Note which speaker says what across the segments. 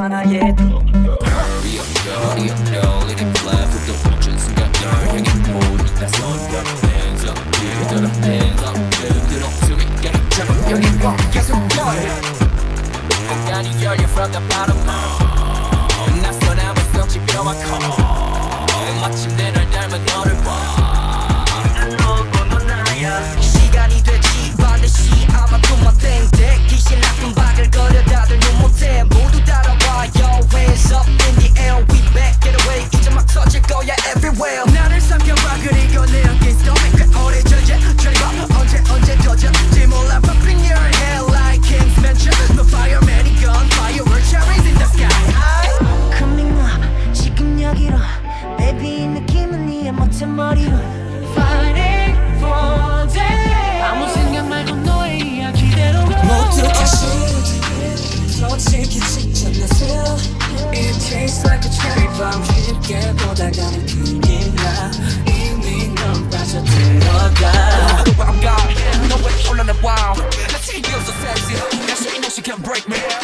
Speaker 1: 하나에 from the bottom 낯선 아무 성지 뼈와 커 마침내 날 닮은 너를 봐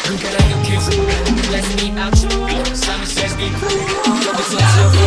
Speaker 1: Let me out,
Speaker 2: Let me meet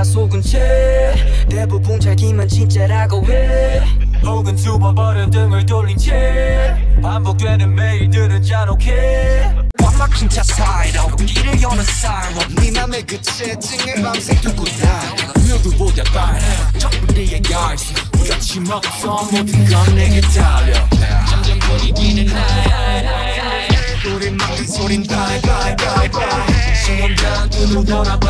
Speaker 2: 다 속은 채 대부분 자기만 진짜라고 해.
Speaker 1: 혹은 두 번 버른 등을 돌린 채 반복되는 매일들은 잔혹해. 막힌 차 사이로 길을 여는 사이로
Speaker 3: 네 맘의 끝에 찡을 밤새 두고 다
Speaker 1: 누구보다 빠른 적들의 가이스 거침없어. 모든 건 내게 달려. 점점 분위기는 나야
Speaker 3: 우린 막힌 소린 바이바이바이바이.
Speaker 1: 신혼 다 눈을
Speaker 2: 돌아봐.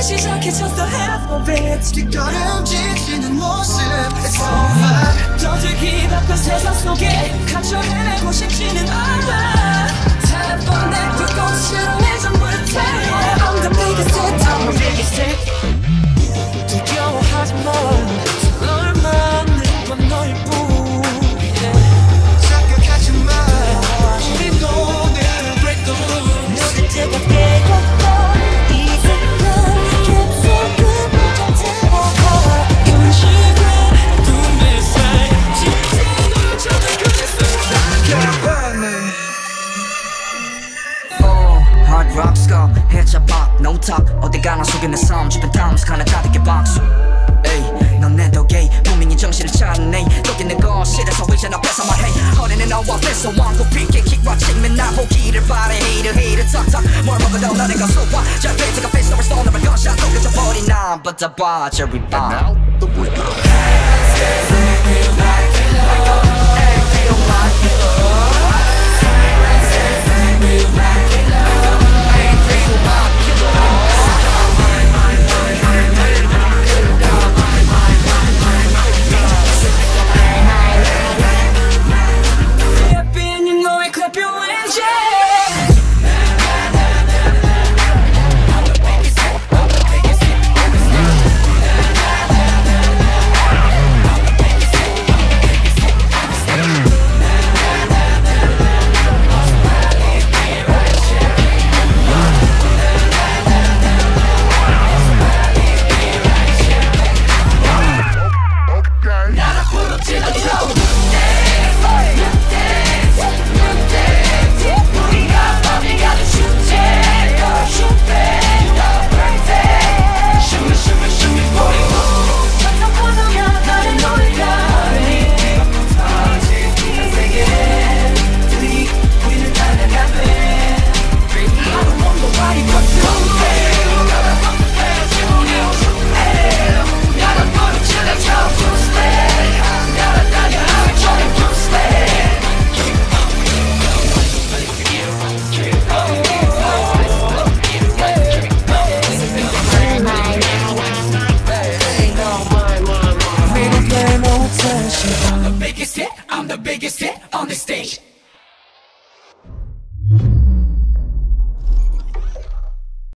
Speaker 2: 다시 시작해졌어. Half of it.
Speaker 3: 뒤걸음 지치는 모습. It's over
Speaker 2: 더들기 바쁜 세상 속에 갇혀 헤매고 싶지는 않아. 다 보내 불꽃으로 내전
Speaker 1: rockstar 해자 pop no talk 어디 가나 속에 내삶 주변 타운스 가나 가득해 박수 에이 넌내 덕에 분명히 정신을 차리네 여기 내 거실에서 의자 앞에서 말해 허리는 너와 뺏어 왕고 피게 킥와 측면 나 보기를 바래 헤이를 헤이를 탁탁 뭘 먹어도 너네 가서 와잘 페이지가 페이스 너를 쏘는 걸 gunshot 녹여져 버린 난 But the bar cherry bomb
Speaker 4: The breaker
Speaker 1: Hey, feel